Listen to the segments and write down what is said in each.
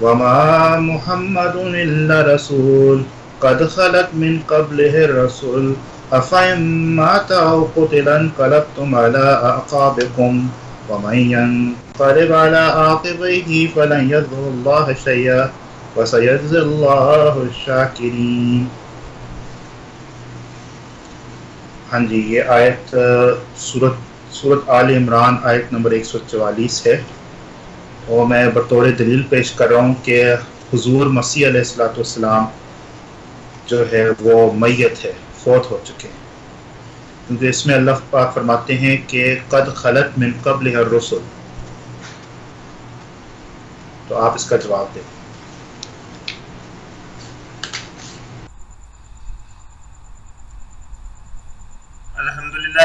वमा मुहम्मदुन इल्ला रसूल कद खलत मिन क़ब्लिहि रसूल अफ़इन मात औ क़ुतिला इंक़लबतुम अला अक़ाबिकुम वमन यंक़लिब अला आक़िबैहि यज़ुरुल्लाह शै'a व सयजज़िल्लाहु शाकिरीन हाँ जी, ये आयत, सूरत सूरत आल इमरान आयत नंबर 144 है। और मैं बतौर दलील पेश कर रहा हूँ कि हुजूर मसीह सलाम जो है, वो मैत है, फौत हो चुके हैं। क्योंकि इसमें अल्लाह पाक फरमाते हैं कि कद खलत मिन कबल हर रसुल। तो आप इसका जवाब दें। अल्हम्दुलिल्लाह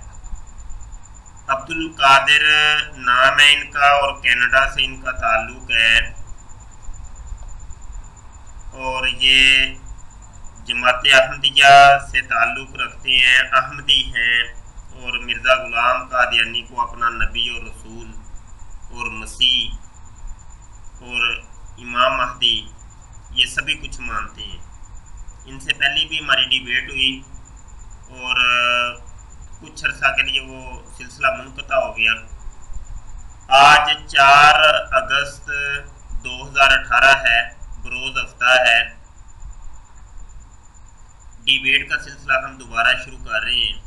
अब्दुल कादिर नाम है इनका और कनाडा से इनका ताल्लुक है। और ये जमात अहमदिया से ताल्लुक़ रखते हैं, अहमदी हैं और मिर्ज़ा ग़ुलाम कादियानी को अपना नबी और रसूल और मसीह और इमाम महदी, ये सभी कुछ मानते हैं। इनसे पहले भी हमारी डिबेट हुई और कुछ अर्सा के लिए वो सिलसिला मुनकता हो गया। आज चार अगस्त 2018 है, बरोज़ हफ़्ता है। डिबेट का सिलसिला हम दोबारा शुरू कर रहे हैं।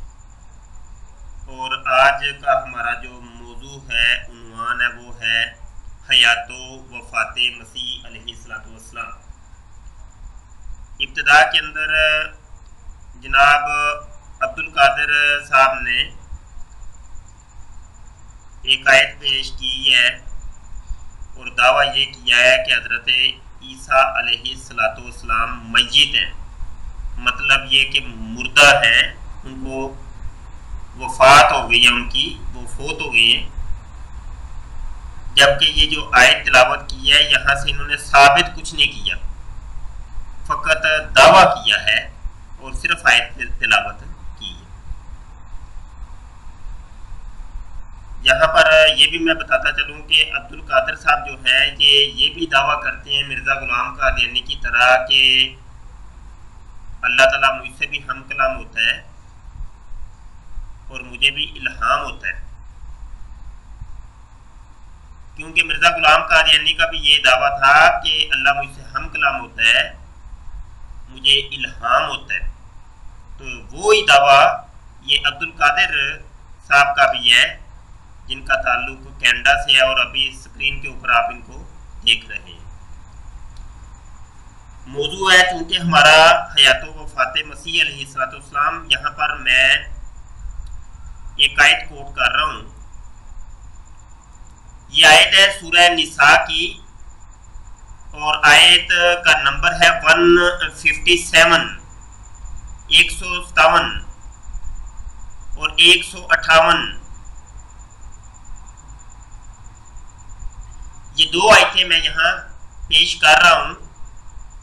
और आज का हमारा जो मौजू है, उनवान है, वो है हयातो वफ़ात मसीह अलैहिस्सलाम इब्तदा के अंदर जनाब अब्दुल कादिर साहब ने एक आयत पेश की है। और दावा ये किया है कि हज़रत ईसा सलाम मस्जिद हैं। मतलब ये कि मुर्दा है, उनको वफात हो गई है, उनकी वो फोत हो गई है। जबकि ये जो आयत तलावत की है, यहाँ से इन्होंने साबित कुछ नहीं किया। फ़कत दावा किया है और सिर्फ़ आयत तिलावत की है यहाँ पर ये भी मैं बताता चलूँ कि अब्दुल कादर साहब जो है, ये ये भी दावा करते हैं मिर्ज़ा गुलाम का देने की तरह कि अल्लाह ताला मुझसे भी हम कलाम होता है और मुझे भी इल्हाम होता है। क्योंकि मिर्ज़ा गुलाम कादियानी का भी ये दावा था कि अल्लाह मुझसे हम कलाम होता है, मुझे इल्हाम होता है। तो वो ही दावा ये अब्दुल कादिर साहब का भी है। जिनका ताल्लुक कैनेडा से है और अभी स्क्रीन के ऊपर आप इनको देख रहे हैं। मौजू है चूँकि हमारा हयात वफात मसीह सलाम यहाँ पर मैं एक आयत कोट कर रहा हूँ। ये आयत है सूर्य निसा की और आयत का नंबर है वन फिफ्टी सेवन, एक सौ सतावन और एक सौ अठावन ये दो आयतें मैं यहाँ पेश कर रहा हूँ।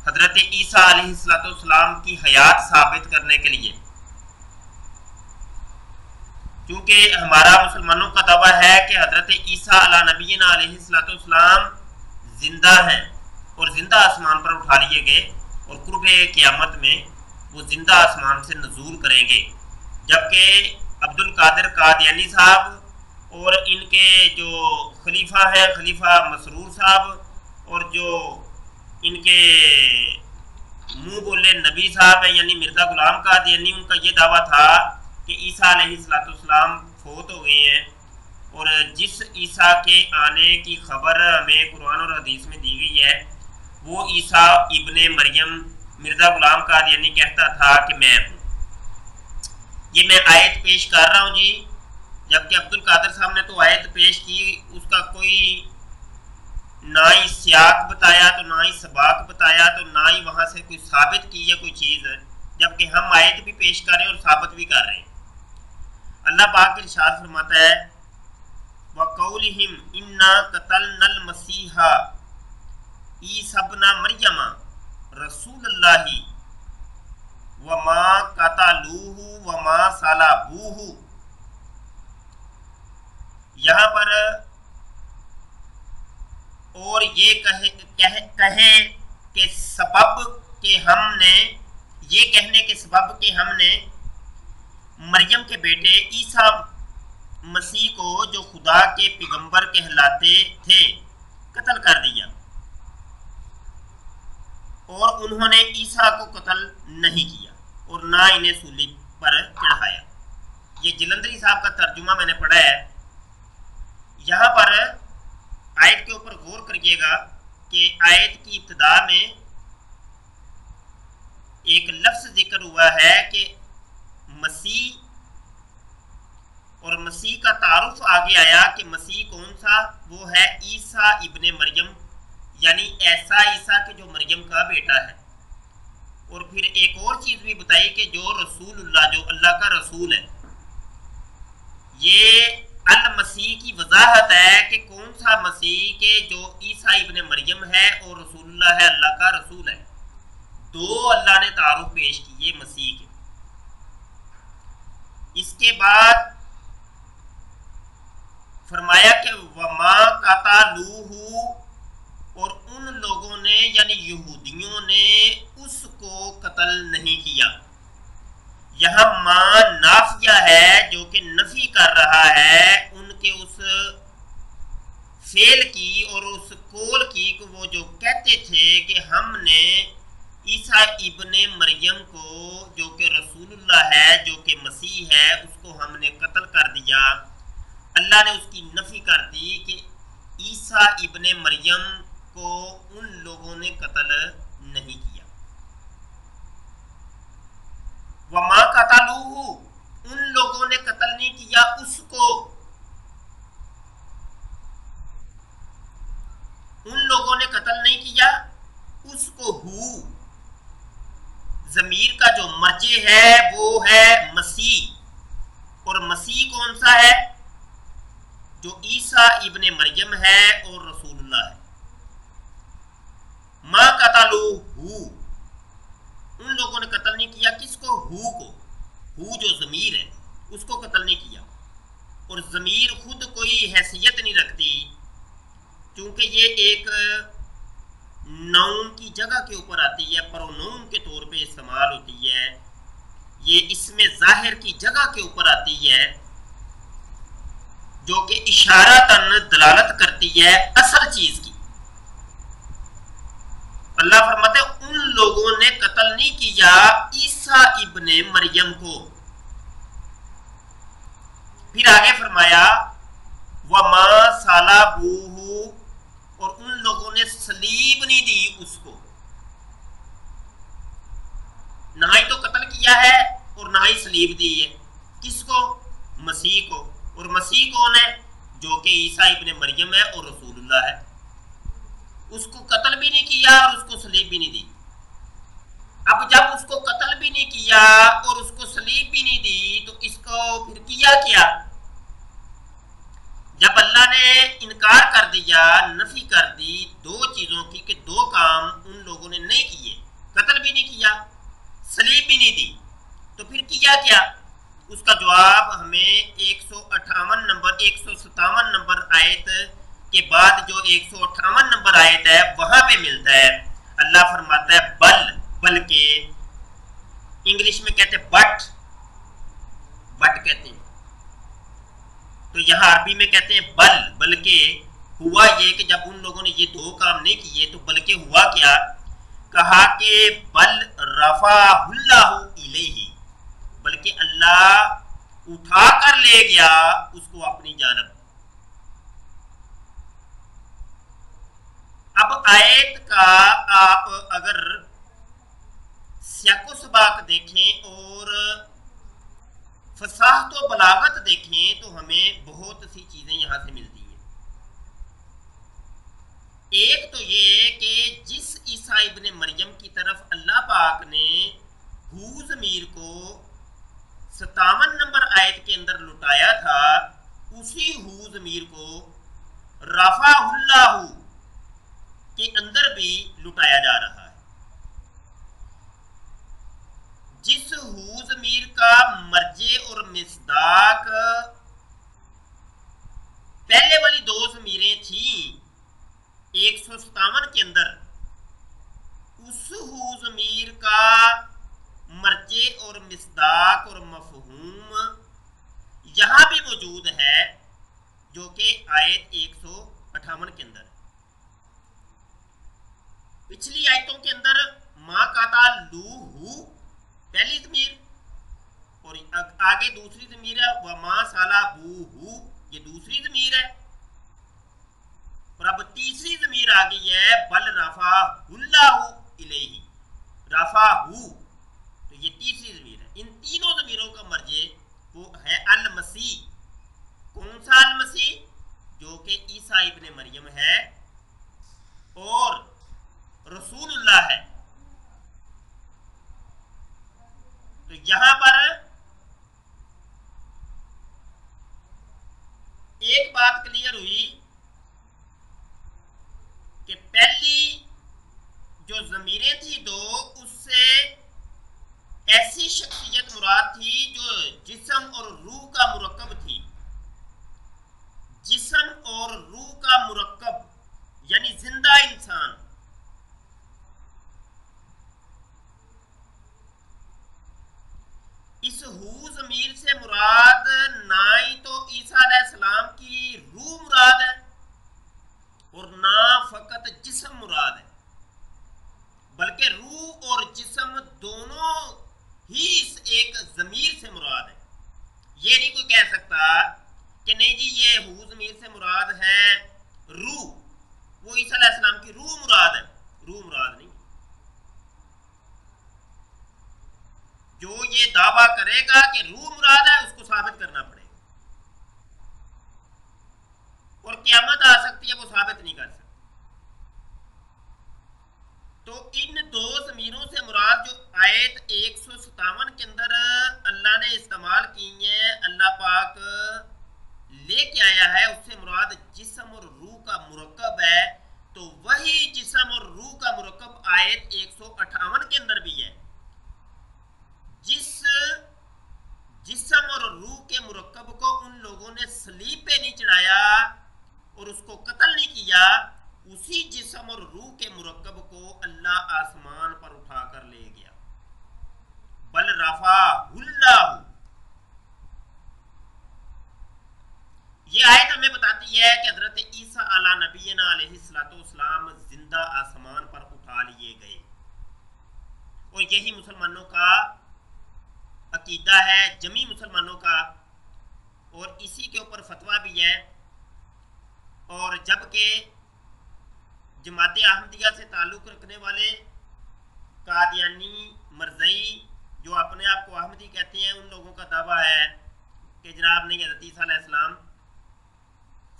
हज़रत ईसा सलाम की हयात साबित करने के लिए। क्योंकि हमारा मुसलमानों का दावा है कि हज़रत ईसा नबीना सलाम ज़िंदा हैं और ज़िंदा आसमान पर उठा लिए गए और कुर्ब क़्यामत में वो ज़िंदा आसमान से नजूर करेंगे। जबकि अब्दुल कादिर कादियानी साहब और इनके जो खलीफा हैं, खलीफा मसरूर साहब और जो इनके मुँह बोले नबी साहब हैं, यानी मिर्ज़ा गुलाम कादियानी उनका ये दावा था कि ईसा सलाम फोत हो गए हैं। और जिस ईसा के आने की खबर हमें कुरान और हदीस में दी गई है, वो ईसा इबन मरियम मिर्ज़ा गुलाम कादियानी कहता था कि मैं हूँ। ये मैं आयत पेश कर रहा हूँ जी। जबकि अब्दुल कादर साहब ने तो आयत पेश की, उसका कोई ना ही सियाक बताया तो ना ही सबाक बताया तो ना ही वहाँ से कोई साबित की है कोई चीज़ जबकि हम आयत भी पेश कर रहे हैं और साबित भी कर रहे हैं। अल्लाह पाक इरशाद फरमाता है वकौलिहिम इन्ना कतल नल मसीहा ईसबना मरियमा रसूलुल्लाही, वमा कतलूहु, वमा सलाबूहु यहाँ पर और ये कहे कहे, कहे के सबब के हमने ये कहने के सबब के हमने मरियम के बेटे ईसा मसीह को जो खुदा के पैगंबर कहलाते थे कत्ल कर दिया। और उन्होंने ईसा को कत्ल नहीं किया और ना इन्हें सूली पर चढ़ाया। ये जलंधरी साहब का तर्जुमा मैंने पढ़ा है। यहाँ पर आयत के ऊपर गौर करिएगा कि आयत की इब्तदा में एक लफ्ज ज़िक्र हुआ है कि मसीह और मसीह का तारुफ आगे आया कि मसीह कौन सा? वो है ईसा इब्ने मरियम, यानी ऐसा ईसा के जो मरियम का बेटा है। और फिर एक और चीज़ भी बताई कि जो रसूलुल्लाह, जो अल्लाह का रसूल है, ये अल मसीह की वजाहत है कि कौन सा मसीह के जो ईसा इब्ने मरियम है और रसूलुल्लाह है, अल्लाह का रसूल है? दो अल्लाह ने तारुफ पेश किए मसीह के। इसके बाद फरमाया कि वमा काता लूहू, और उन लोगों ने, यानी यहूदियों ने उसको कत्ल नहीं किया। यहाँ माँ नाफिया है जो कि कर रहा है, उनके उस फेल की और उस कोल की को वो जो कहते थे कि हमने ईसा इब्ने मरियम को, जो कि रसूलुल्लाह है, जो कि मसीह है, उसको हमने कत्ल कर दिया। अल्लाह ने उसकी नफी कर दी कि ईसा इब्ने मरियम को उन लोगों ने कत्ल नहीं किया। वमा कतलू उन लोगों ने कत्ल नहीं किया, उसको। उन लोगों ने कत्ल नहीं किया, उसको हु। जमीर का जो मर्जे है, वो है मसीह। और मसीह कौन सा है? जो ईसा इब्ने मरियम है और रसूलुल्लाह है। माँ कतलू हु। उन लोगों ने कत्ल नहीं किया, किसको? Who co. हु जो जमीर है, उसको कत्ल नहीं किया। और जमीर खुद कोई हैसियत नहीं रखती, क्योंकि ये एक नाउन की जगह के ऊपर आती है प्रोनाउन के तौर पे इस्तेमाल होती है। ये इसमें ज़ाहिर की जगह के ऊपर आती है, जो कि इशारा तन दलालत करती है असल चीज़ की। अल्लाह फरमाते उन लोगों ने कत्ल नहीं किया ईसा इब्ने मरियम को। फिर आगे फरमाया, वमा साला बूहू और उन लोगों ने सलीब नहीं दी उसको। ना ही तो कत्ल किया है, और ना ही सलीब दी है। किसको? मसीह को। और मसीह कौन है? जो कि ईसा इब्ने मरियम है और रसूलुल्लाह है। उसको कत्ल भी नहीं किया और उसको सलीब भी नहीं दी। अब जब उसको कत्ल भी नहीं किया और उसको सलीब भी नहीं दी तो इसको फिर किया क्या? जब अल्लाह ने इनकार कर दिया, नफी कर दी दो चीज़ों की कि दो काम उन लोगों ने नहीं किए, कत्ल भी नहीं किया, सलीब भी नहीं दी तो फिर किया क्या? उसका जवाब हमें एक सौ अट्ठावन नंबर, एक सौ सत्तावन नंबर आयत के बाद जो एक सौ अट्ठावन नंबर आयत है, वहाँ पे मिलता है। अल्लाह फरमाता है, बल बल के। इंग्लिश में कहते हैं, बट। बट कहते हैं। तो यहाँ अरबी में कहते हैं, बल बल्कि हुआ ये कि जब उन लोगों ने ये दो काम नहीं किए तो बल्कि हुआ क्या? कहा कि, बल रफा बल्कि अल्लाह उठा कर ले गया, उसको अपनी जानब अब आयत का आप अगर स्याको सबाक देखें और फसाहत तो बलागत देखें तो हमें बहुत सी चीज़ें यहाँ से मिलती हैं। एक तो ये कि जिस ईसा इबन मरियम की तरफ़ अल्लाह पाक ने हू ज़मीर को सतावन नंबर आयत के अंदर लुटाया था, उसी हू ज़मीर को रफा के अंदर भी लुटाया जा रहा है। जिस हूज मीर का मर्जे और मिसदाक पहले वाली दो जमीरें थी, एक सौ सतावन के अंदर, उस हूज मीर का मर्जे और मिसदाक और मफहूम यहाँ भी मौजूद है, जो कि आयत एक सौ अठावन के अंदर। पिछली आयतों के अंदर माँ का था, लू हु, पहली जमीर, और आगे दूसरी जमीर है, वह माँ साला बू हु, ये दूसरी जमीर है। और अब तीसरी जमीर आ गई है, बल रफा इलेही, रफा हु। तो ये तीसरी जमीर है। इन तीनों जमीरों का मर्जे वो है अल मसीह कौन सा अल मसीह जो कि ईसा इब्ने मरियम है। और रसूलुल्लाह है। तो यहाँ पर एक बात क्लियर हुई कि पहली जो जमीरें थी दो, उससे ऐसी शख्सियत मुराद थी जो जिसम और रूह का मुरक्कब थी जिसम और रूह का मुरक्कब यानी ज़िंदा इंसान इस हू जमीर से मुराद ना ही तो ईसा सलाम की रूह मुराद है और ना फकत जिसम मुराद है बल्कि रूह और जिसम दोनों ही इस एक जमीर से मुराद है ये नहीं कोई कह सकता कि नहीं जी ये हू जमीर से मुराद है रूह वो ईसा सलाम की रूह मुराद है रूह मुराद नहीं जो ये दावा करेगा कि रूह मुराद है उसको साबित करना पड़ेगा और क्यामत आ सकती है वो साबित नहीं कर सकती तो इन दो जमीनों से मुराद जो आयत एक सौ सतावन के अंदर अल्लाह ने इस्तेमाल की है अल्लाह पाक लेके आया है उससे मुराद जिसम और रूह का मुरकब है तो वही जिसम और रूह का मुरकब आयत एक सौ अठावन के अंदर भी है जिस जिसम और रूह के मुरकब को उन लोगों ने सलीब पे नहीं चढ़ाया और उसको कत्ल नहीं किया उसी जिसम और रूह के मुरकब को अल्लाह आसमान पर उठा कर ले गया बल रफा आयत हमें बताती है कि हज़रत ईसा अला नबी सलाम ज़िंदा आसमान पर उठा लिए गए। और यही मुसलमानों का अकीदा है, जमी मुसलमानों का। और इसी के ऊपर फतवा भी है। और जबकि जमात अहमदिया से ताल्लुक़ रखने वाले कादियानी मरजई, जो अपने आप को अहमदी कहते हैं, उन लोगों का दावा है कि जनाब नहीं, हज़रत इस्लाम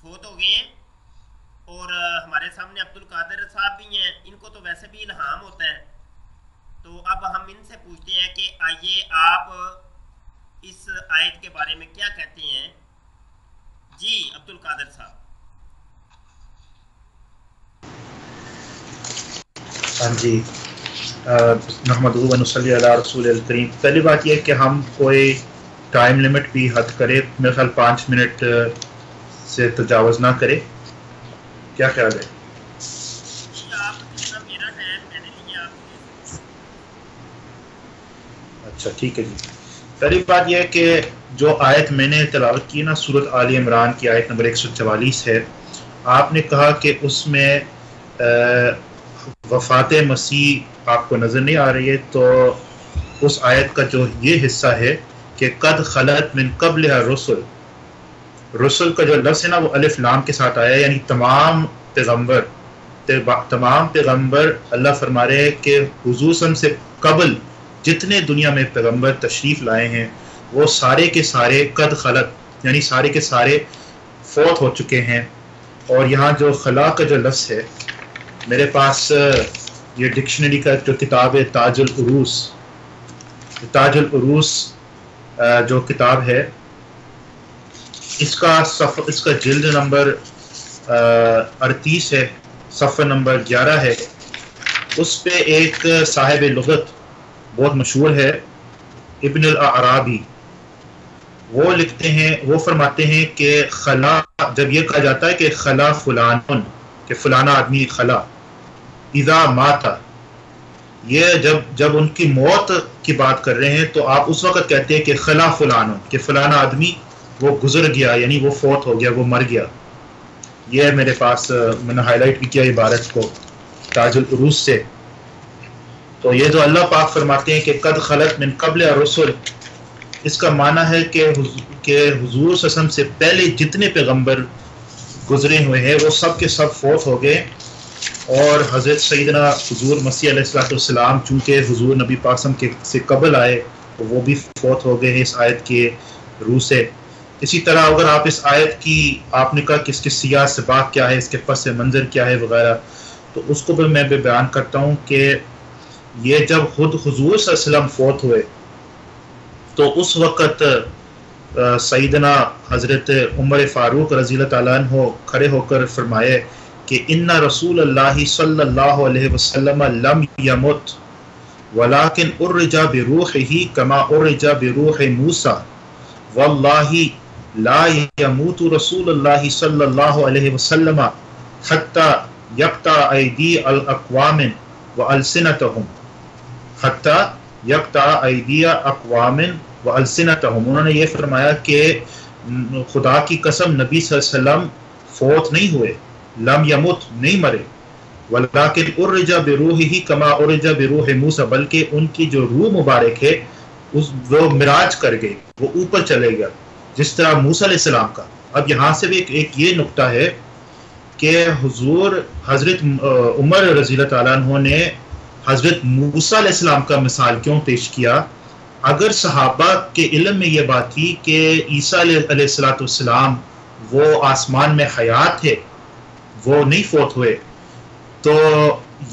फोत हो गए हैं। और हमारे सामने अब्दुल कादिर साहब भी हैं। इनको तो वैसे भी इल्हाम होता है। तो अब हम इनसे पूछते हैं कि आइए आप इस आयत के बारे में क्या कहते हैं? जी, अब्दुल कादिर साहब। हाँ जी। महमद रसूल करीम। पहली बात यह कि हम कोई टाइम लिमिट भी हद करें। मेरे ख्याल पाँच मिनट से तजावज़ ना करे। क्या ख्याल है? अच्छा ठीक है जी। पहली बात यह है कि जो आयत मैंने तलावत की ना, सूरत आल इमरान की आयत नंबर एक सौ चवालीस है, आपने कहा कि उसमें वफ़ात मसीह आपको नज़र नहीं आ रही है तो उस आयत का जो ये हिस्सा है कि कद खलत मिन कबल रसुल रसुल का जो लफ्ज़ है ना, वो अलिफ लाम के साथ आया है, यानी तमाम पैगंबर तमाम पैगंबर अल्लाह फरमा रहे हैं कि हुजूसम से कबल जितने दुनिया में पैगंबर तशरीफ़ लाए हैं, वो सारे के सारे कद खलत, यानी सारे के सारे फौत हो चुके हैं। और यहाँ जो खला का जो लफ्ज़ है, मेरे पास ये डिक्शनरी का जो किताब है, ताजुल उरूस ताजुल उरूस जो किताब है इसका सफ, इसका जिल्द नंबर अड़तीस है सफ़र नंबर ग्यारह है। उस पे एक साहिब लगत बहुत मशहूर है, इबन अराबी वो लिखते हैं, वो फरमाते हैं कि खला, जब ये कहा जाता है कि खला फलान कि फलाना आदमी खला, इज़ा माता। ये जब जब उनकी मौत की बात कर रहे हैं तो आप उस वक्त कहते हैं कि खला फलान कि फलाना आदमी वो गुजर गया, यानी वो फोत हो गया, वो मर गया। ये है मेरे पास मैंने हाईलाइट भी किया इबारत को, ताजुल रूस से। तो ये जो अल्लाह पाक फरमाते हैं कि कद खलत मिन कबल रसुल इसका माना है कि कि हुजूर ससम से पहले जितने पैगंबर गुजरे हुए हैं, वो सब के सब फोत हो गए। और हज़रत सईदना हजूर मसीह सलाम चूँकि हजूर नबी पासम के से कबल आए, वो भी फोत हो गए हैं इस आयत के रूह से। इसी तरह अगर आप इस आयत की, आपने कहा कि इसके सियाह सबाक क्या है, इसके पस मंज़र क्या है वगैरह तो उसको भी मैं भी बयान करता हूँ कि ये जब खुद हजूर वसल्लम फोत हुए तो उस वक़्त सईदना हज़रत उमर फ़ारूक रज़ी हो खड़े होकर फरमाए कि इन्ना रसूल अल्लाह वलाकिन उर्जा बिरूह ही कमा उर्जा बिरूह मूसा, वल्लाही रसूल अल्लाह सल्लल्लाहु अलैहि वसल्लम हत्ता यक्ता अल अक़वामिन व हत्ता यक्ता अक़वामिन व उन्होंने ये फरमाया कि खुदा की कसम नबी वसल्लम फोत नहीं हुए लम यमुत नहीं मरे वलाकिन उर्जा ही कमा उर्जा बेरूह मूसा बल्कि उनकी जो रूह मुबारक है उस वो मिराज कर गए वो ऊपर चले गया जिस तरह मूसा का। अब यहाँ से भी एक, एक ये नुकता है कि हजूर हज़रत उमर रज़ी तु ने हज़रत मूसा सलाम का मिसाल क्यों पेश किया? अगर सहाबा के इलम में यह बात थी कि ईसा वो आसमान में हयात है वो नहीं फोत हुए तो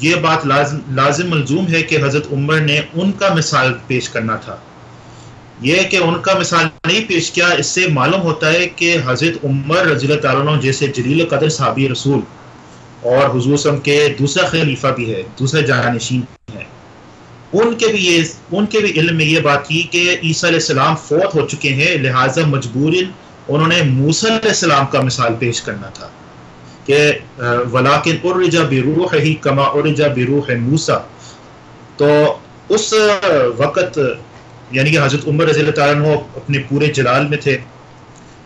ये बात लाज, लाजिम मलजूम है कि हज़रत उमर ने उनका मिसाल पेश करना था। ये कि उनका मिसाल नहीं पेश किया। इससे मालूम होता है कि हज़रत उमर रजील रज़ी जैसे जलील कदर साबी रसूल और हजूर के दूसरा खलीफा भी है, दूसरा जानशीन है। उनके भी ये, उनके भी इल्म में ये बात थी कि ईसा सलाम फोत हो चुके हैं, लिहाजा मजबूर उन्होंने मूसा सलाम का मिसाल पेश करना था कि वलाकिन उर्जा बिरूह ही कमा उर्जा बिरूह मूसा। तो उस वक़्त यानी कि हज़रत उमर रज़ी अपने पूरे जलाल में थे।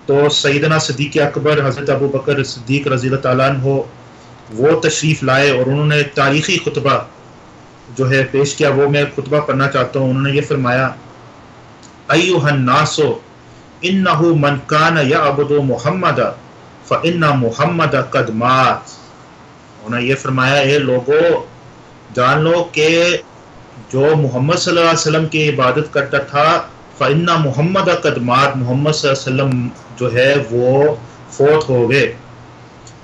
तो सईदना सदीक अकबर, हज़रत अबू बकर सदीक रज़ी हो वो तशरीफ़ लाए और उन्होंने तारीख़ी खुतबा जो है पेश किया, वो मैं खुतबा पढ़ना चाहता हूँ। उन्होंने ये फरमाया अयुहन्नासो इन ना मनकान या अबदो मोहम्मद फ़िन्ना मोहम्मद कदमात उन्होंने ये फरमाया ये लोगो, जान लो कि जो मोहम्मद वसल्लम की इबादत करता था फ़िन्ना मोहम्मद कदमात मोहम्मद वसल्लम जो है, वो फोत हो गए।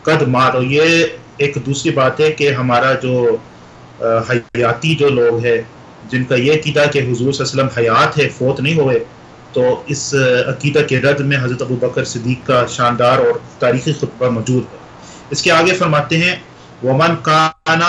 कदमात और ये एक दूसरी बात है कि हमारा जो हयाती जो लोग हैं, जिनका ये कीदा कि हजूर वसल्लम हयात है, फोत नहीं हुए तो इस अकीदा के रद्द में हज़रत अबू बकर सिद्दीक का शानदार और तारीखी खुतबा मौजूद है। इसके आगे फरमाते हैं, वमन काना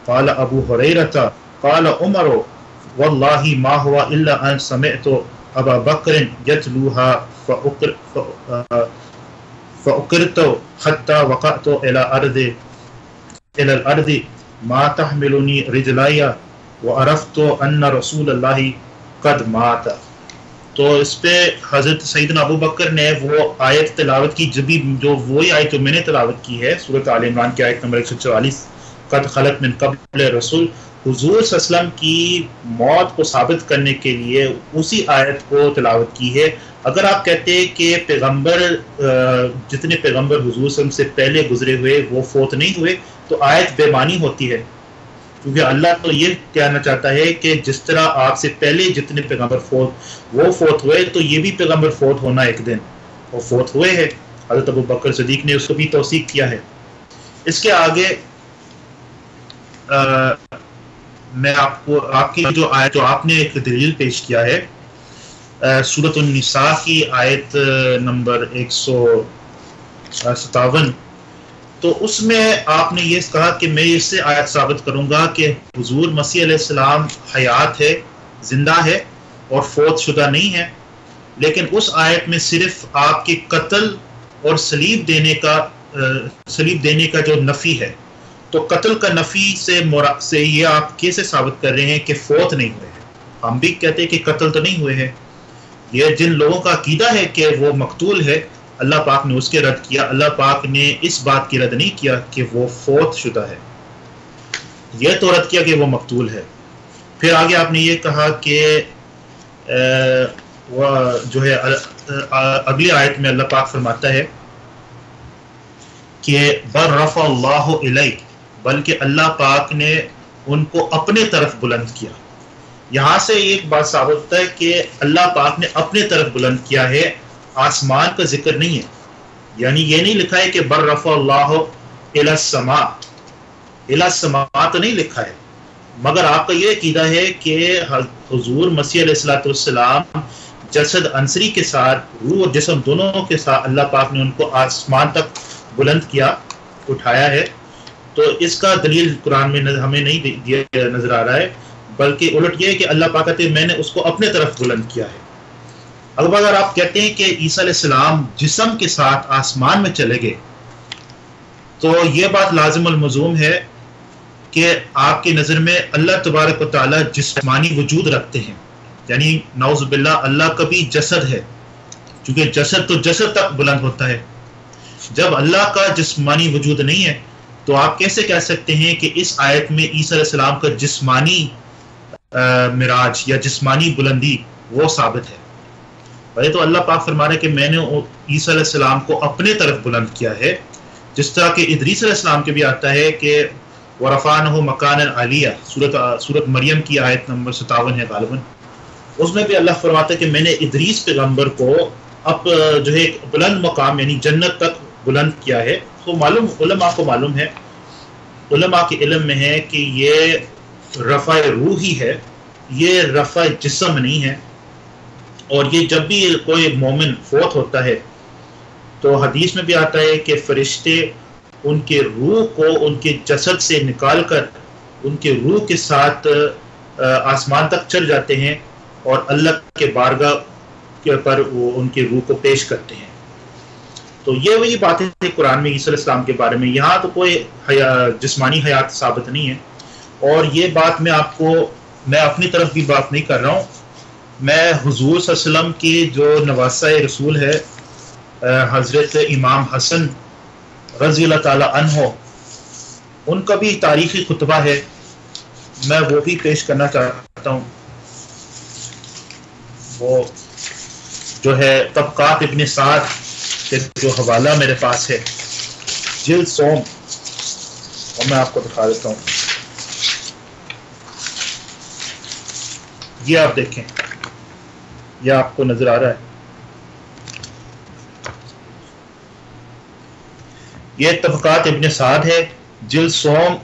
अफ़वाहिहिम क़ाल अबू हुरैरता क़ाल उमर वल्लाहि मा हुवा इल्ला अन समिअतु अबा बकर यतलूहा फ़उक़िरतु हत्ता वक़अतु इला अर्दि इला अर्दि मा तहमिलुनी रिजलाया व अरफ्तु अन्न रसूलुल्लाह कद माता तो इस पे हज़रत सईद अबू बकर ने वो आयत तलावत की जब भी जो वही आयत जो मैंने तलावत की है सूरत आल इमरान की आयत नंबर एक सौ चवालीस कद खलत मिन कबल रसूल। हुजूर सल्लम की मौत को साबित करने के लिए उसी आयत को तलावत की है। अगर आप कहते हैं कि पैगंबर जितने पैगंबर हुजूर से पहले गुजरे हुए, वो फोत नहीं हुए तो आयत बेमानी होती है। क्योंकि अल्लाह तो ये कहना चाहता है कि जिस तरह आपसे पहले जितने पैगंबर फोत, वो फोत हुए तो ये भी पैगंबर फोत होना एक दिन। वो फोत हुए है। हज़रत अबू बकर सदीक ने उसको भी तोसीक किया है। इसके आगे मैं आपको, आपकी जो आयत, जो आपने एक दलील पेश किया है सूरत निसा की आयत नंबर एक सौ सतावन तो उसमें आपने ये कहा कि मैं इससे आयत साबित करूँगा कि हजूर मसीह हयात है, ज़िंदा है और फोत शुदा नहीं है। लेकिन उस आयत में सिर्फ़ आपके कत्ल और सलीब देने का सलीब देने का जो नफ़ी है तो कत्ल का नफ़ी से से ये आप कैसे साबित कर रहे हैं कि फोत नहीं हुए हैं? हम भी कहते हैं कि कत्ल तो नहीं हुए हैं। ये जिन लोगों का अकीदा है कि वो मकतूल है, अल्लाह पाक ने उसके रद्द किया। अल्लाह पाक ने इस बात की रद्द नहीं किया कि वो फोत शुदा है। यह तो रद्द किया कि वो मकतूल है। फिर आगे आपने ये कहा कि वह जो है अगली आयत में अल्लाह पाक फरमाता है कि बर रफ़ा बल्कि अल्लाह पाक ने उनको अपने तरफ़ बुलंद किया। यहाँ से एक बात साबित होता है कि अल्लाह पाक ने अपने तरफ़ बुलंद किया है, आसमान का ज़िक्र नहीं है। यानी ये नहीं लिखा है कि बर रफ़ा समा तो नहीं लिखा है। मगर आपका ये अकीदा है कि हजूर मसीह सलाम जसद अंसरी के साथ, रूह और जिसम दोनों के साथ अल्लाह पाक ने उनको आसमान तक बुलंद किया, उठाया है। तो इसका दलील कुरान में हमें नहीं दिया नज़र आ रहा है, बल्कि उलट ये है कि अल्लाह पाक मैंने उसको अपने तरफ़ बुलंद किया है। अब अगर आप कहते हैं कि ईसा जिसम के साथ आसमान में चले गए तो ये बात लाजिम मजूम है कि आपकी नज़र में अल्लाह तबारक ताली जिसमानी वजूद रखते हैं। यानी नौजबिल्ला अल्लाह का भी जसद है, क्योंकि जसद तो जसद तक बुलंद होता है। जब अल्लाह का जिसमानी वजूद नहीं है तो आप कैसे कह सकते हैं कि इस आयत में ईसा का जिस्मानी मिराज या जिस्मानी बुलंदी वो साबित है? भाई तो अल्लाह पाक फरमा रहे कि मैंने ईसा सलाम को अपने तरफ़ बुलंद किया है। जिस तरह के इदरीस सलाम के भी आता है कि वरफ़ान हो मकान आलिया, सूरत सूरत मरियम की आयत नंबर सतावन है गालबन। उसमें भी अल्लाह फरमाता है कि मैंने इदरीस पैगंबर को अब जो है बुलंद मकाम, यानी जन्नत तक बुलंद किया है। तो मालूम, उलमा को मालूम है, उलमा के इलम में है कि ये रफ़ा रूही है ये रफ़ा जिसम नहीं है। और ये जब भी कोई मोमिन फोत होता है तो हदीस में भी आता है कि फरिश्ते उनके रूह को, उनके जसद से निकाल कर उनके रूह के साथ आसमान तक चल जाते हैं और अल्लाह के बारगाह पर वो उनके रूह को पेश करते हैं। तो ये वही बातें थे कुरान में ईसलाम के बारे में। यहाँ तो कोई हया, जिस्मानी हयात साबित नहीं है। और ये बात मैं आपको मैं अपनी तरफ़ भी बात नहीं कर रहा हूँ। मैं हजूर सल्लम की जो नवासा रसूल है हज़रत इमाम हसन रज़ी हो उनका भी तारीखी खुतबा है। मैं वो भी पेश करना चाहता हूँ। वो जो है तबकात इबन साथ जो हवाला मेरे पास है, जिल सोम, और मैं आपको दिखा देता हूँ। ये आप देखें, ये आपको नज़र आ रहा है। ये तबकात इबन साद है, जिल सोम,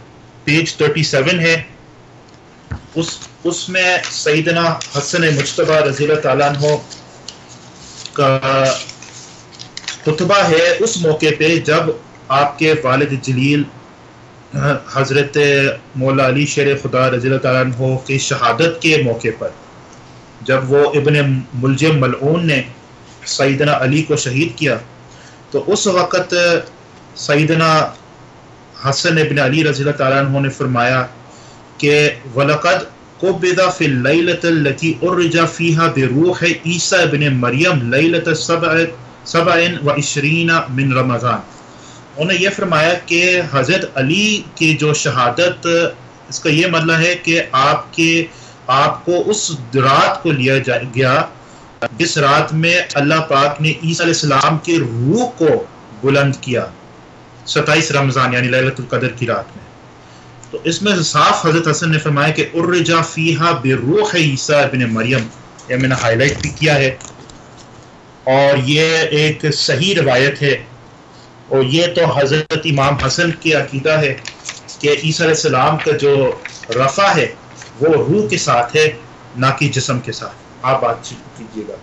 पेज 37 है। उस, उसमें सईदना हसन मुशतबा रजील हो का खुतबा है उस मौके पे जब आपके वालिद जलील हज़रत मौला अली शेर खुदा रज़ी हो की शहादत के मौके पर, जब वो इबन मुलजम मलून ने सईदना अली को शहीद किया तो उस वक़्त सईदना हसन इबन अली रज़ी ने फरमाया कि वलकद कोबिदा फिल लैलतल्लती उर्जा फीहा बिरूह ईसा इब्न मरियम लैलत सबइन व इशरीना मिन रमज़ान। उन्होंने ये फरमाया कि हज़रत अली की जो शहादत, इसका ये मतलब है कि आपके, आपको उस रात को लिया जा, गया, जिस रात में अल्लाह पाक ने ईसा सलाम के रूह को बुलंद किया सताइस रमज़ान, यानी लैलतुल कदर की रात में। तो इसमें साफ़ हज़रत हसन ने फरमाया कि उर्जा फीहा बेरूह ईसा बिन मरियम, ये मैंने हाईलाइट भी किया है। और ये एक सही रवायत है। और ये तो हज़रत इमाम हसन की अकीदा है कि ईसा सलाम का जो रफ़ा है, वो रूह के साथ है, ना कि जिसम के साथ। आप बातचीत कीजिएगा।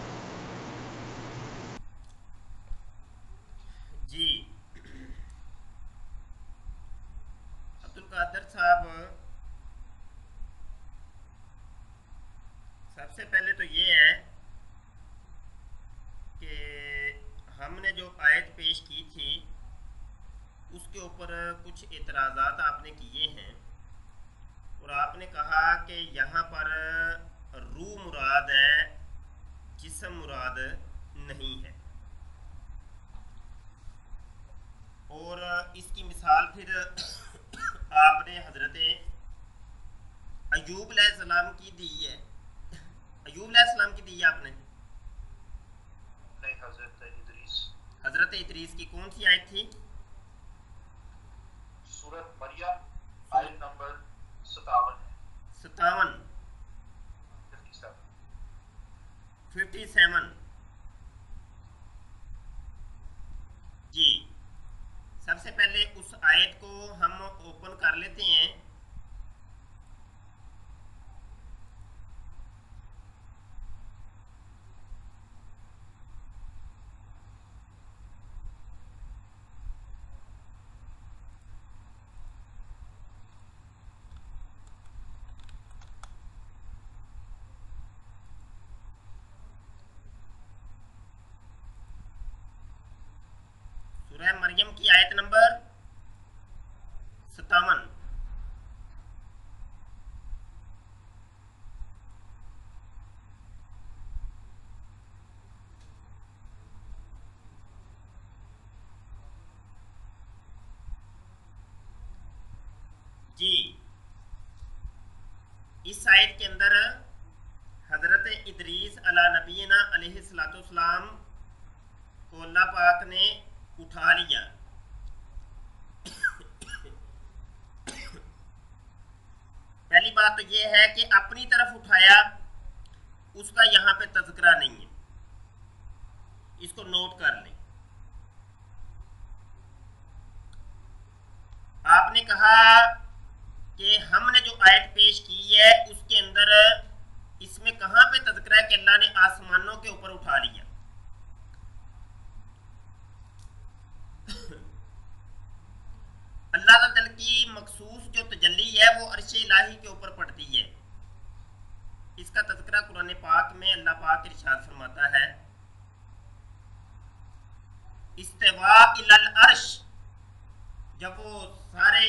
उसके ऊपर कुछ एतराज़ात आपने किए हैं। और आपने कहा कि यहाँ पर रू मुराद है जिसम मुराद नहीं है। और इसकी मिसाल फिर आपने हज़रत अयूब सलाम की दी है। अयूब सलाम की दी है आपने? नहीं हज़रत इदरीस। हज़रत इदरीस की कौन सी आयत थी? नंबर सतावन सतावन फिफ्टी सेवन इस साइड के अंदर हज़रत इदरीस अला नबीना अलैहिस्सलाम को अल्लाह पाक ने उठा लिया पहली बात तो यह है कि अपनी तरफ़ उठाया, उसका यहाँ पे तस्करा नहीं है। इसको नोट कर लें। आपने कहा कि हमने जो आयत पेश की है, उसके अंदर इसमें कहाँ पे तस्करा है कि अल्लाह ने आसमानों के ऊपर उठा लिया? अल्लाह तल की मखसूस जो तजल्ली है, वो अरश इलाही के ऊपर पड़ती है। इसका तस्करा कुरान पाक में अल्लाह पाक इरशाद फरमाता है, इस्तेवा अर्श। जब वो सारे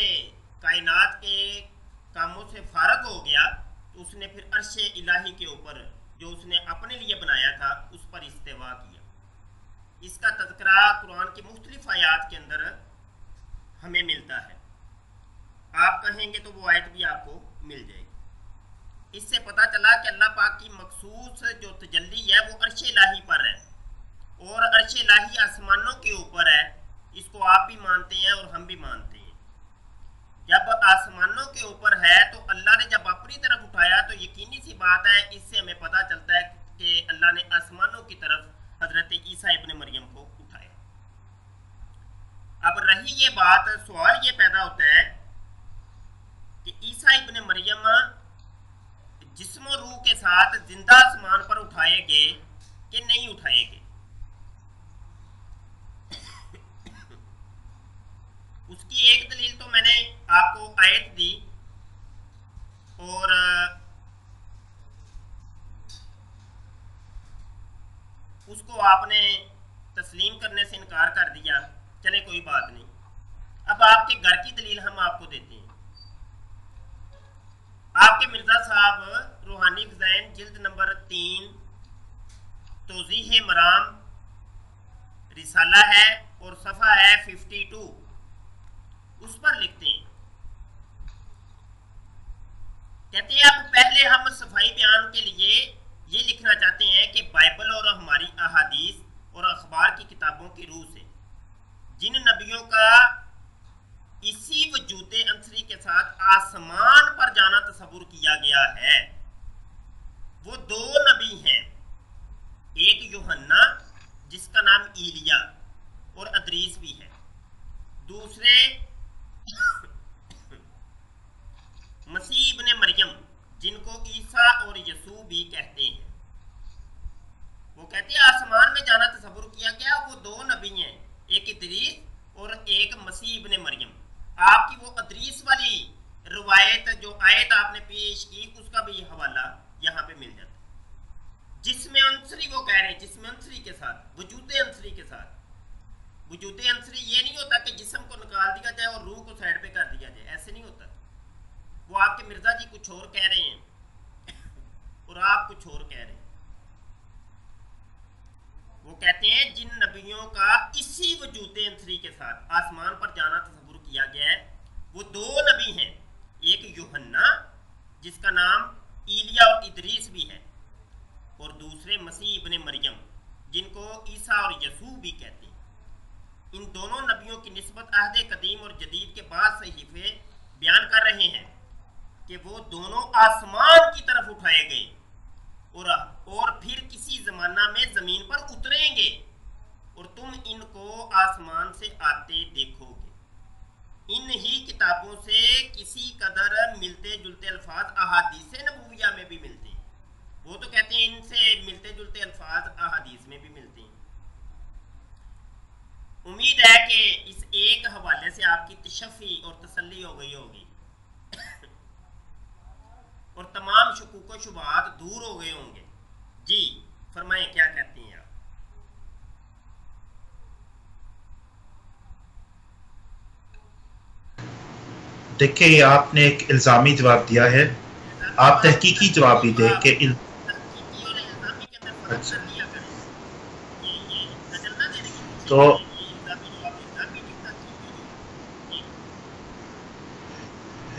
कायनात के कामों से फारग हो गया तो उसने फिर अरश इलाही के ऊपर जो उसने अपने लिए बनाया था, उस पर इस्तेवा किया। इसका तस्करा कुरान की मुख्तलिफ़ आयात के अंदर हमें मिलता है। आप कहेंगे तो वो आयत भी आपको मिल जाएगी। इससे पता चला कि अल्लाह पाक की मखसूस जो तजल्ली है, वो अरश इलाही पर है। और अरश इलाही आसमानों के ऊपर है। इसको आप भी मानते हैं और हम भी मानते हैं। जब आसमानों के ऊपर है तो अल्लाह ने जब अपनी तरफ़ उठाया तो यकीनी सी बात है, इससे हमें पता चलता है कि अल्लाह ने आसमानों की तरफ़ हज़रत ईसा इबन मरियम अब रही ये बात, सवाल ये पैदा होता है कि ईसा इबन मरियम जिस्म रूह के साथ ज़िंदा आसमान पर उठाए गए कि नहीं उठाए गए उसकी एक दलील तो मैंने आपको आयत दी और, उसको आपने तस्लीम करने से इनकार कर दिया। चले, कोई बात नहीं। अब आपके घर की दलील हम आपको देते हैं। आपके मिर्ज़ा साहब, रूहानी फजैन जिल्द नंबर तीन तोजीह मराम, रिसाला है और सफ़ा है फिफ्टी टू उस पर लिखते हैं। कहते हैं अब पहले हम सफ़ाई बयान के लिए ये लिखना चाहते हैं कि बाइबल और हमारी अहादीस और अखबार की किताबों की रूह से जिन नबियों का इसी वजूद अंसरी के साथ आसमान पर जाना तस्वुर किया गया है, वो दो नबी हैं। एक योहन्ना, जिसका नाम ईलिया और अदरीस भी है। दूसरे मसीह इबन मरियम, जिनको ईसा और यसू भी कहते हैं। वो कहते हैं, आसमान में जाना तस्वुर किया गया, वो दो नबी हैं। एक इदरीस और एक मसीह इबन मरियम। आपकी वो अदरीस वाली रवायत जो आयत आपने पेश की, उसका भी हवाला यहाँ पे मिल जाता है। जिसमें अंसरी वो कह रहे हैं, जिसमें अंसरी के साथ, वजूद अंसरी के साथ। वजूद अंसरी ये नहीं होता कि जिसम को निकाल दिया जाए और रूह को साइड पे कर दिया जाए, ऐसे नहीं होता। वो आपके मिर्ज़ा जी कुछ और कह रहे हैं और आप कुछ और कह रहे हैं। वो कहते हैं, जिन नबियों का इसी वजूद अंसरी के साथ आसमान पर जाना तस्वुर किया गया है, वो दो नबी हैं। एक यूहन्ना, जिसका नाम ईलिया और इदरीस भी है, और दूसरे मसीह इबन मरियम, जिनको ईसा और यसू भी कहते हैं। इन दोनों नबियों की नस्बत अहद कदीम और जदीद के बाद सहीफे बयान कर रहे हैं कि वो दोनों आसमान की तरफ़ उठाए गए। और और फिर किसी जमाना में ज़मीन पर उतरेंगे और तुम इनको आसमान से आते देखोगे। इन ही किताबों से किसी कदर मिलते जुलते अल्फाज अहादीस नबूया में भी मिलते हैं। वो तो कहते हैं इनसे मिलते जुलते अल्फाज अहादीस में भी मिलते हैं। उम्मीद है कि इस एक हवाले से आपकी तशफ़ी और तसल्ली हो गई होगी। और तमाम शकूक शुबात दूर हो गए होंगे। जी फरमाएँ क्या कहते हैं आप? देखिए आपने एक इल्ज़ामी जवाब दिया है। आप तहकीकी जवाब भी दे के इल... अच्छा। तो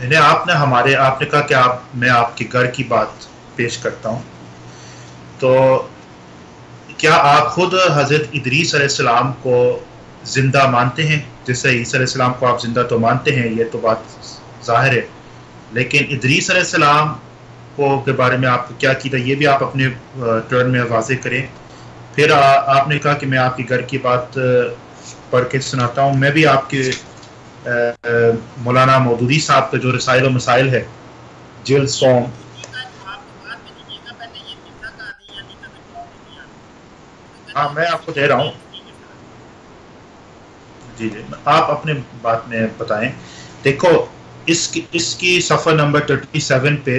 इन्हें आपने हमारे आपने कहा कि आप मैं आपके घर की बात पेश करता हूँ। तो क्या आप खुद हज़रत इदरीस सलाम को ज़िंदा मानते हैं? जैसे ईसम को आप ज़िंदा तो मानते हैं ये तो बात ज़ाहिर है। लेकिन इदरीस सलाम को के बारे में आपको क्या था ये भी आप अपने टर्न में वाजे करें। फिर आ, आपने कहा कि मैं आपके घर की बात पढ़ के सुनाता हूँ। मैं भी आपके मौलाना मौदूदी साहब का जो रसाइल मसाइल है, जिल सोम हाँ मैं आपको दे रहा हूँ। जी जी। आप अपने बात में बताएँ। देखो, इसकी इसकी सफ़र नंबर थर्टी सेवन पे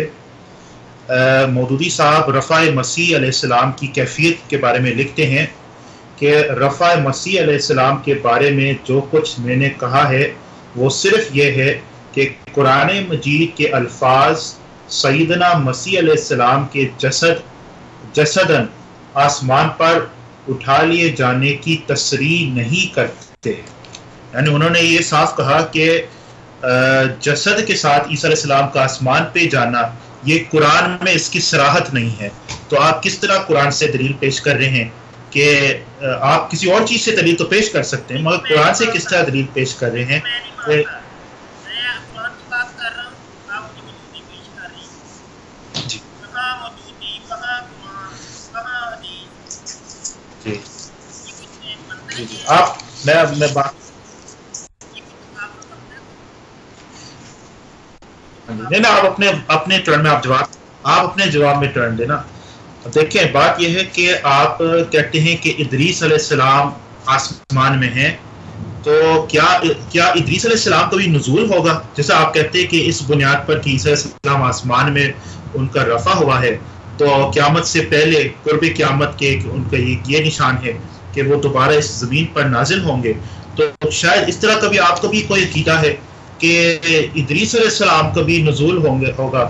मौदूदी साहब रफ़ा मसीह सलाम की कैफियत के बारे में लिखते हैं कि रफ़ा मसीह सलाम के बारे में जो कुछ मैंने कहा है वो सिर्फ़ ये है कि कुरान मजीद के अल्फाज सईदना मसीह सलाम के जसद जसदन आसमान पर उठा लिए जाने की तस्री नहीं करते। यानी उन्होंने ये साफ़ कहा कि जसद के साथ ईसा सलाम का आसमान पे जाना ये कुरान में इसकी सराहत नहीं है। तो आप किस तरह कुरान से दलील पेश कर रहे हैं कि आप किसी और चीज़ से दलील तो पेश कर सकते हैं मगर कुरान से किस तरह दलील पेश कर रहे हैं? मैं आप मैं अब मैं बात नहीं ना, आप अपने अपने टर्न में आप जवाब, आप अपने जवाब में टर्न देना। देखिए, बात यह है कि आप कहते हैं कि इदरीस आसमान में हैं। तो क्या क्या इदरीस सलाम कभी नजूल होगा? जैसा आप कहते हैं कि इस बुनियाद पर कि ईसा आसमान में उनका रफा हुआ है तो क्यामत से पहले कुर्ब क्यामत के उनका ये, ये निशान है कि वो दोबारा इस ज़मीन पर नाजिल होंगे। तो शायद इस तरह कभी आपको भी कोई अकीदा है कि इदरीस सलाम कभी नजूल होंगे होगा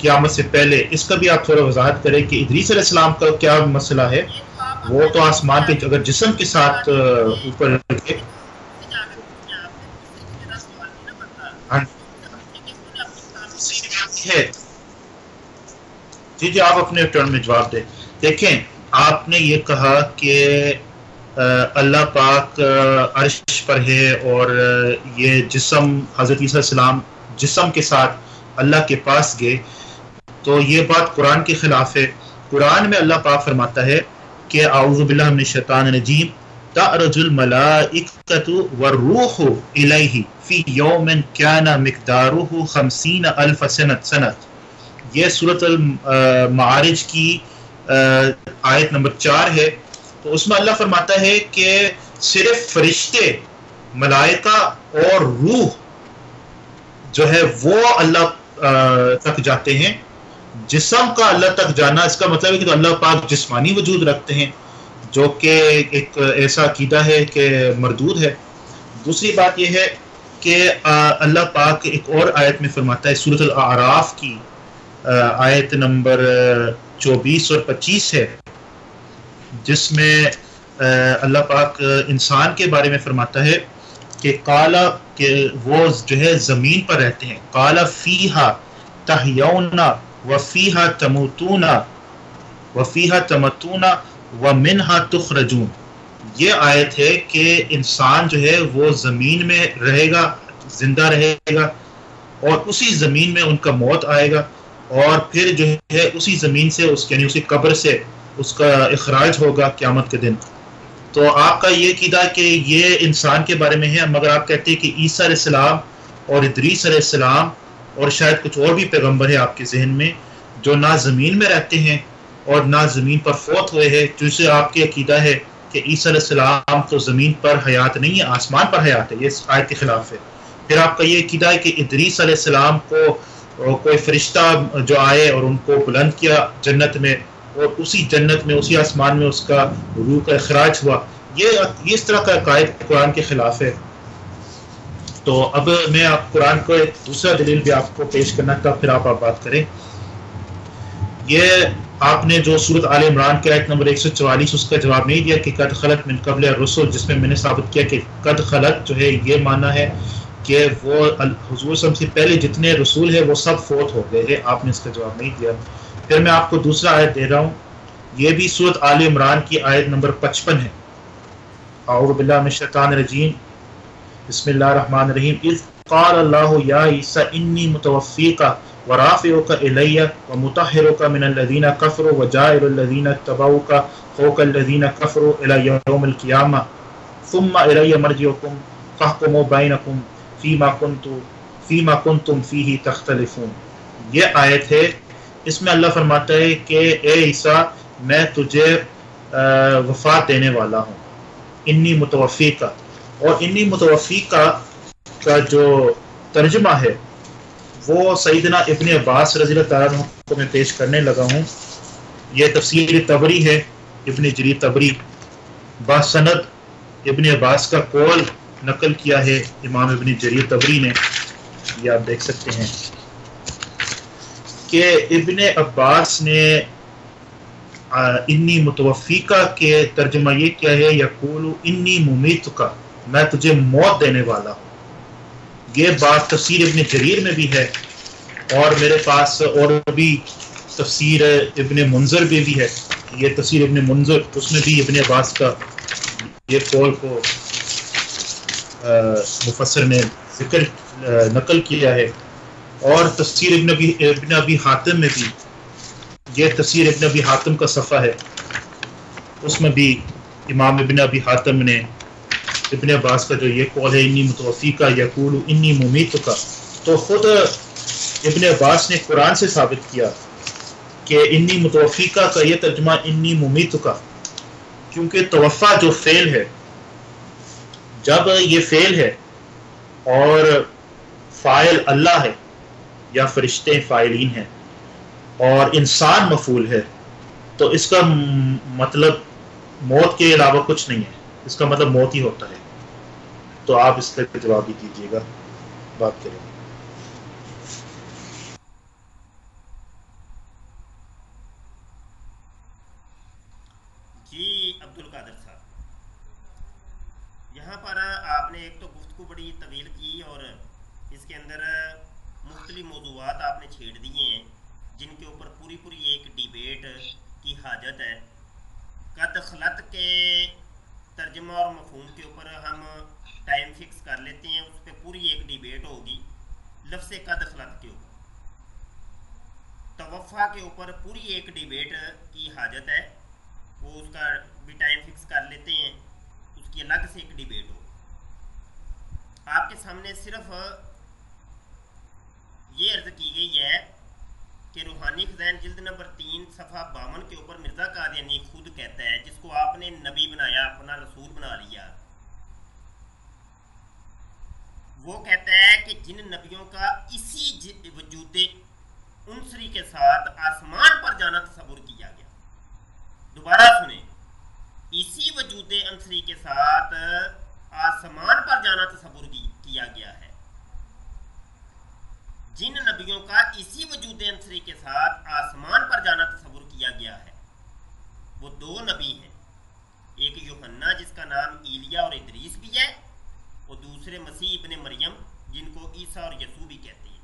क्यामत से पहले? इसका भी आप थोड़ा वजाहत करें कि इदरीस सलाम का क्या मसला है? वो तो आसमान के अगर जिसम के साथ ऊपर हाँ है। जी जी, आप अपने टर्न में जवाब दें। देखें, आपने ये कहा कि अल्लाह पाक अर्श पर है और ये जिसम, हज़रत सलाम जिसम के साथ अल्लाह के पास गए। तो ये बात कुरान के ख़िलाफ़ है। कुरान में अल्लाह पाक फरमाता है कि आउज़बिल्लाशैतान नजीम तरजुल मलाइकतु वरूह इलैहि फ़ी यौमिन काना मिकदारुहु 50 अल्फ सनत सनत ये सूरत मारिज की आयत नंबर चार है तो उसमें अल्लाह फरमाता है कि सिर्फ़ फरिश्ते मलाइका और रूह जो है वो अल्लाह तक जाते हैं जिसम का अल्लाह तक जाना इसका मतलब है कि तो अल्लाह पाक जिस्मानी वजूद रखते हैं जो कि एक ऐसा अकीदा है कि मरदूद है। दूसरी बात यह है कि अल्लाह पाक एक और आयत में फरमाता है, सूरत आराफ की आयत नंबर 24 और 25 है, जिसमें अल्लाह पाक इंसान के बारे में फरमाता है कि काला, के वो जो है ज़मीन पर रहते हैं। काला फ़ीहा तहयौना, व फ़ीहा तमूतूना, व फ़ीहा तमतूना व मिनहा तुखरजून ये आयत है कि इंसान जो है वो ज़मीन में रहेगा ज़िंदा रहेगा और उसी ज़मीन में उनका मौत आएगा और फिर जो है उसी ज़मीन से उस यानी उसी कब्र से उसका अखराज होगा क़्यामत के दिन तो आपका ये कीदा कि ये इंसान के बारे में है मगर आप कहते हैं कि ईसा सलाम और इदरीस सलाम और शायद कुछ और भी पैगंबर है आपके जहन में जो ना ज़मीन में रहते हैं और ना ज़मीन पर फोत हुए हैं। जिससे आपके अकीदा है कि ईसा सलाम तो ज़मीन पर हयात नहीं है आसमान पर हयात है। ये आयत के ख़िलाफ़ है। फिर आपका ये अकीदा है कि इदरीस सलाम को कोई फरिश्ता जो आए और उनको बुलंद किया जन्नत में और उसी जन्नत में उसी आसमान में उसका रूह का अखराज हुआ। ये ये इस तरह का कायद कुरान के खिलाफ है। तो अब मैं आप कुरान को एक दूसरा दलील भी आपको पेश करना था फिर आप, आप बात करें। ये आपने जो सूरत आल इमरान के आयत नंबर 144 उसका जवाब नहीं दिया कि कद खलत मिन कबल रसुल, जिसमें मैंने साबित किया कि कद खलत जो है ये माना है कि वो हजूर से पहले जितने रसूल है, वो सब फोत हो गए हैं। आपने इसका जवाब नहीं दिया। फिर मैं आपको दूसरा आयत दे रहा हूँ। ये भी सूरत आल इमरान की आयत नंबर पचपन है। रजीम। बसमीम इस क़ाल अल्लाह या ईसा इन्नी मुतवफ़ीका व राफ़िउका इलैया व मुतहरुका मिन अल्लज़ीना कफ़रू व जाइलुल्लज़ीना तबऊका फ़ौका अल्लज़ीना कफ़रू इला यौमिल क़ियामा थुम्मा इलैया मरजिउकुम फ़हकुमू बैनकुम फ़ीमा कुन्तु फ़ीमा कुन्तुम फ़ीही तख्तलिफून ये आयत है इसमें अल्लाह फरमाता है कि ए ईसा मैं तुझे वफात देने वाला हूँ इन्नी मुतवफ़ी का और इन्नी मुतवफ़ी का का जो तर्जमा है वो सईदना इबन अब्बास रज़ी को मैं पेश करने लगा हूँ। ये तफसीर तबरी है, इबन जरी तबरी। बासनद इबन अब्बास का कौल नकल किया है इमाम इबन जरी तबरी ने। ये आप देख सकते हैं कि इबन अब्बास ने इन्नी मुतवफ़ीका के तर्जमा ये क्या है, यकूल इन्नी मुमित का मैं तुझे मौत देने वाला हूँ। ये बात तफसीर इबन जरीर में भी है और मेरे पास और भी तफसीर इबन मंजर में भी है। ये तफसीर इबन मंजर, उसमें भी इबन अब्बास का ये कौल को मुफसर ने ज़िक्र नकल किया है। और तस्वीर इबन अबी इबन अबी हातिम में भी, ये तस्वीर इबन अबी हातिम का सफ़ा है। उसमें भी इमाम इबन अबी हातिम ने इबन अब्बास का जो ये कौल है, इन्नी मुतवफ़ी का, यकूल इन्नी मुमीत का। तो खुद इबन अब्बास ने कुरान से साबित किया कि इन्नी मुतवफ़ी का ये तर्जमा इन्नी मुमीत का। क्योंकि तवफ़ा जो फेल है, जब ये फेल है और फ़ाइल अल्लाह है या फरिश्ते फ़ाइलिन हैं और इंसान मफूल है तो इसका मतलब मौत के अलावा कुछ नहीं है। इसका मतलब मौत ही होता है। तो आप इसका जवाब ही दीजिएगा। बात करेंगे जी, अब्दुल कादर साहब। यहाँ पर आपने एक तो गुफ्तु बड़ी तवील की और इसके अंदर मुख्तलि मौजूद आपने छेड़ दिए हैं, जिनके ऊपर पूरी पूरी एक डिबेट की हाजत है। कद खलत के तर्जमा और मफहूम के ऊपर हम टाइम फिक्स कर लेते हैं, उस पर पूरी एक डिबेट होगी। लफ्स कद खलत के ऊपर। तवफ़ा के ऊपर पूरी एक डिबेट की हाजत है। वो उसका भी टाइम फिक्स कर लेते हैं, उसकी अलग से एक डिबेट हो आपके सामने सिर्फ़ ये अर्ज़ की गई है कि रूहानी खजैन जिल्द नंबर तीन, सफ़ा बावन के ऊपर मिर्ज़ा कादियानी खुद कहता है, जिसको आपने नबी बनाया, अपना रसूल बना लिया। वो कहता है कि जिन नबियों का इसी वजूद, उनसरी के साथ आसमान पर जाना तस्वुर किया गया। दोबारा सुने। इसी वजूद, अंसरी के साथ आसमान पर जाना तस्वुर किया गया है। जिन नबियों का इसी वजूद, अंसरी के साथ आसमान पर जाना तस्वुर किया गया है, वो दो नबी हैं। एक योहन्ना, जिसका नाम ईलिया और इदरीस भी है और दूसरे मसीह इबन मरियम, जिनको ईसा और यसू भी कहते हैं।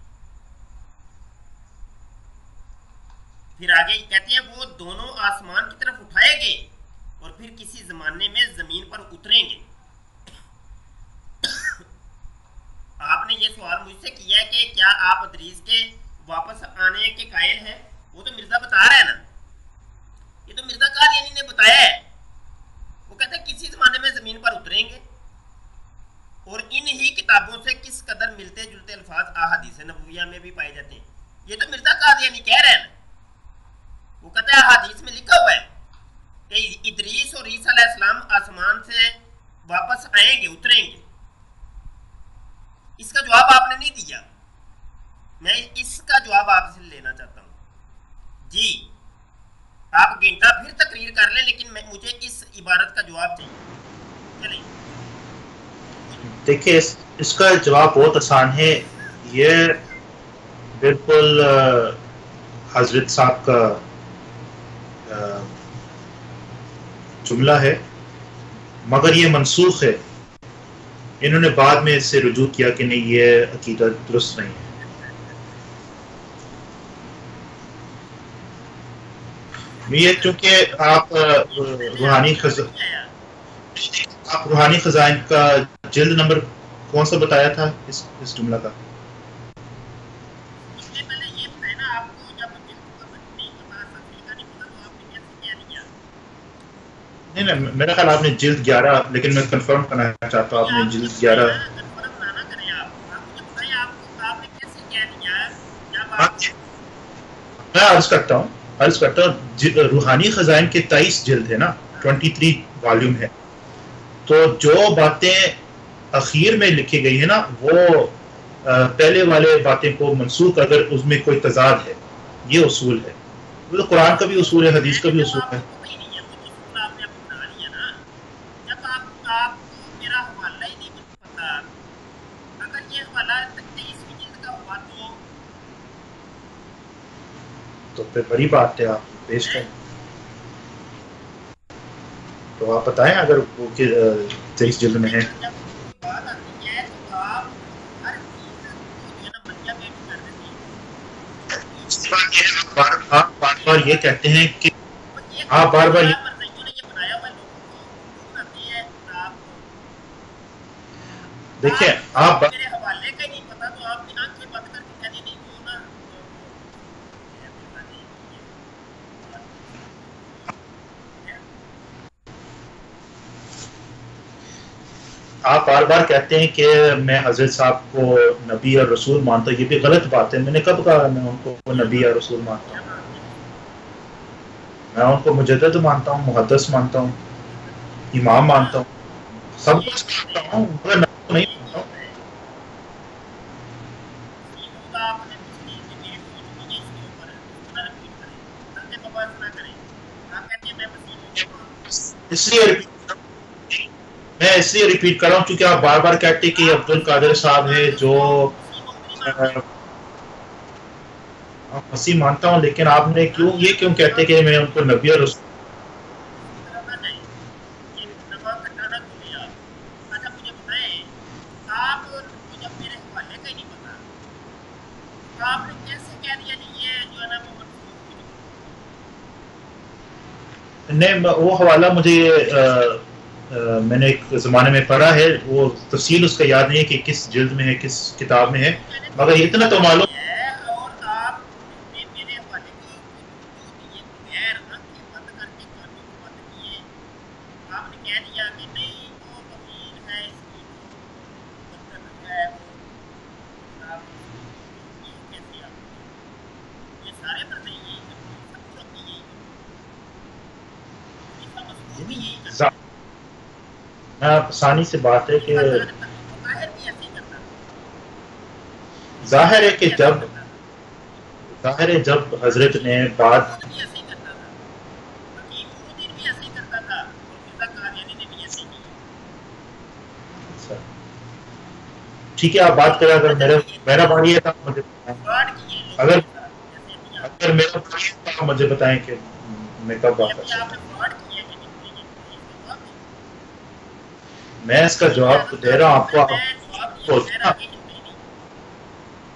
फिर आगे कहते हैं, वो दोनों आसमान की तरफ़ उठाए गए और फिर किसी जमाने में ज़मीन पर उतरेंगे। आपने ये सवाल मुझसे किया है कि क्या आप अदरीस के वापस आने के कायल हैं? वो तो मिर्ज़ा बता रहा है ना। ये तो मिर्ज़ा कादियानी ने बताया है। वो कहते हैं, किसी जमाने में ज़मीन पर उतरेंगे किताबों से किस कदर मिलते जुलते अल्फाज अहादीस नबविया में भी पाए जाते हैं। ये तो मिर्ज़ा कादियानी कह रहे हैं वो कहते हैं, अहादीस में लिखा हुआ है कि इदरीस और ईसा आसमान से वापस आएँगे, उतरेंगे। इसका जवाब आपने नहीं दिया। मैं इसका जवाब आपसे लेना चाहता हूँ। जी, आप घंटा फिर तकरीर कर ले, लेकिन मैं, मुझे इस इबारत का जवाब चाहिए। चलिए। देखिए इस, इसका जवाब बहुत आसान है। ये बिल्कुल हज़रत साहब का जुमला है मगर ये मनसूख है। इन्होंने बाद में इससे रुजू किया कि नहीं ये अकीदा दुरुस्त नहीं है। ये चूँकि आप रूहानी खजा आप रूहानी खजाइन का जल्द नंबर कौन सा बताया था इस इस जुमला का? नहीं नहीं मेरा ख्याल आपने जिल्द ग्यारह लेकिन मैं कंफर्म करना चाहता हूँ आपने जिल्द ग्यारह। मैं अर्ज़ करता हूँ अर्ज़ करता हूँ रूहानी खजाइन के तेईस जिल्द है ना ट्वेंटी थ्री वॉल्यूम है। तो जो बातें अखीर में लिखी गई है ना वो पहले वाले बातें को मनसूख अगर उसमें कोई तजाद है ये उसूल है। तो कुरान का भी उसूल है हदीस का भी उसूल है। तो? फिर बड़ी बात है आप पेश करें। तो आप बताएँ अगर वो तेईस जल्द में है। बार आप बार बार ये कहते हैं कि आप बार बार देखिए आप आप बार बार कहते हैं कि मैं हज़रत साहब को नबी और रसूल मानता हूँ, ये भी गलत बात है। मैंने कब कहा मैं उनको नबी और रसूल मानता हूँ? मैं उनको मुजद मानता हूँ मुहदस मानता हूँ, इमाम मानता हूँ, सब कुछ मानता हूँ, मगर नहीं मानता हूँ। इसलिए मैं इसलिए रिपीट कर रहा हूँ क्योंकि आप बार बार कहते कि अब्दुल कादिर साहब है जो मसीह मानता हूँ लेकिन आपने क्यों ये क्यों कहते कि मैं उनको नबी और नहीं वो हवाला मुझे आ, मैंने एक ज़माने में पढ़ा है, वो तफसील उसका याद नहीं है कि किस जिल्द में है, किस किताब में है, मगर इतना तो मालूम आसानी से बात है कि ज़ाहिर है कि जब ज़ाहिर है जब हज़रत ने बात अच्छा। ठीक है आप बात करें अगर मेरा मेरा बारी है तो मुझे अगर अगर मेरा बारी है तो मुझे बताएँ कि मैं कब बात कर सकता हूँ मैं इसका जवाब तो दे रहा हूँ, आपको आपको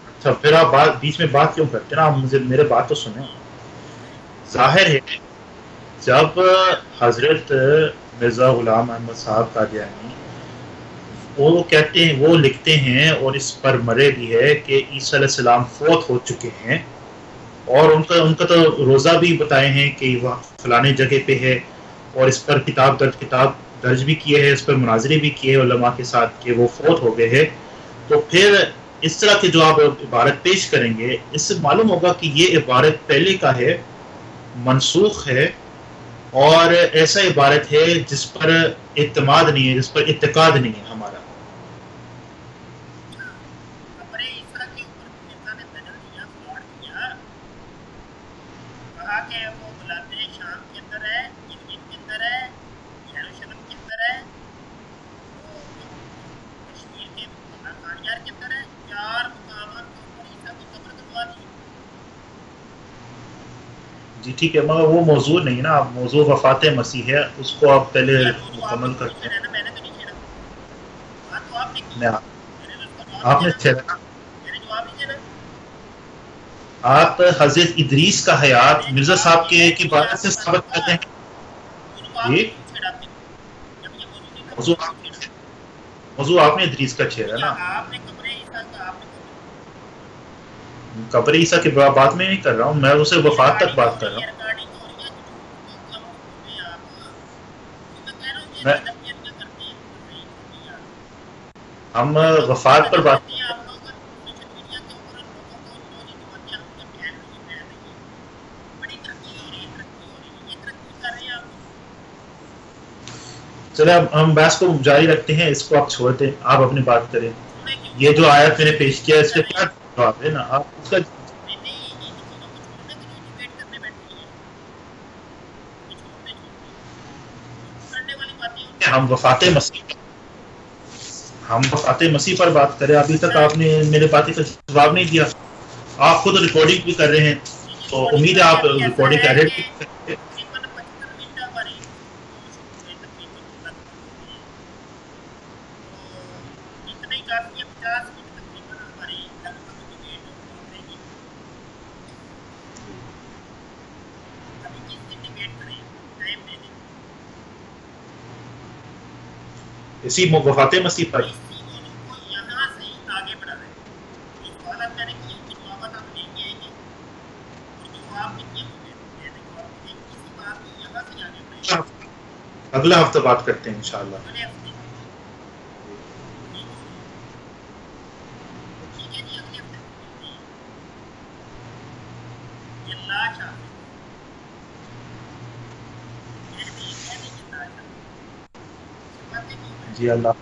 अच्छा फिर आप बात बीच में बात क्यों करते ना? आप मुझे मेरे बात तो सुने। ज़ाहिर है, जब हज़रत मिर्ज़ा गुलाम अहमद साहब का कादियानी, वो कहते हैं, वो लिखते हैं और इस पर मरे भी है कि ईसा फोत हो चुके हैं और उनका उनका तो रोज़ा भी बताए हैं कि वह फलाने जगह पे है और इस पर किताब दर्ज किताब दर्ज भी किए हैं, इस पर मुनाजरे भी किए हैं के साथ कि वो फौत हो गए हैं। तो फिर इस तरह के जो आप इबारत पेश करेंगे, इससे मालूम होगा कि ये इबारत पहले का है, मनसूख है, और ऐसा इबारत है जिस पर इतमाद नहीं है, जिस पर इतकाद नहीं है हमारा। ठीक है मगर वो मौजू नहीं ना। आप मौजू वफात मसीह है उसको आप पहले मुकम्मल करते हैं आपने छेड़ा आप हज़रत इदरीस का हयात मिर्ज़ा साहब के की बात से साबित करते हैं। जी मौजू आपने इदरीस का छेड़ा ना। कब्र ईसा की बात में नहीं कर रहा हूँ। मैं उसे वफात तक बात कर रहा हूँ। हम वफात पर बात चले अब हम बहस को जारी रखते हैं। इसको आप छोड़ दें आप अपनी बात करें। ये जो आयत मैंने पेश किया इसके क्या है ना आप उसका हम वफात मसीह हम वफात मसीह पर बात करें अभी तक आपने मेरे बातें का जवाब नहीं दिया आप खुद रिकॉर्डिंग भी कर रहे हैं तो उम्मीद है आप रिकॉर्डिंग एडिट इसी वफात मसीह पर। अगला हफ़्ता बात करते हैं इंशाल्लाह। जी अल्लाह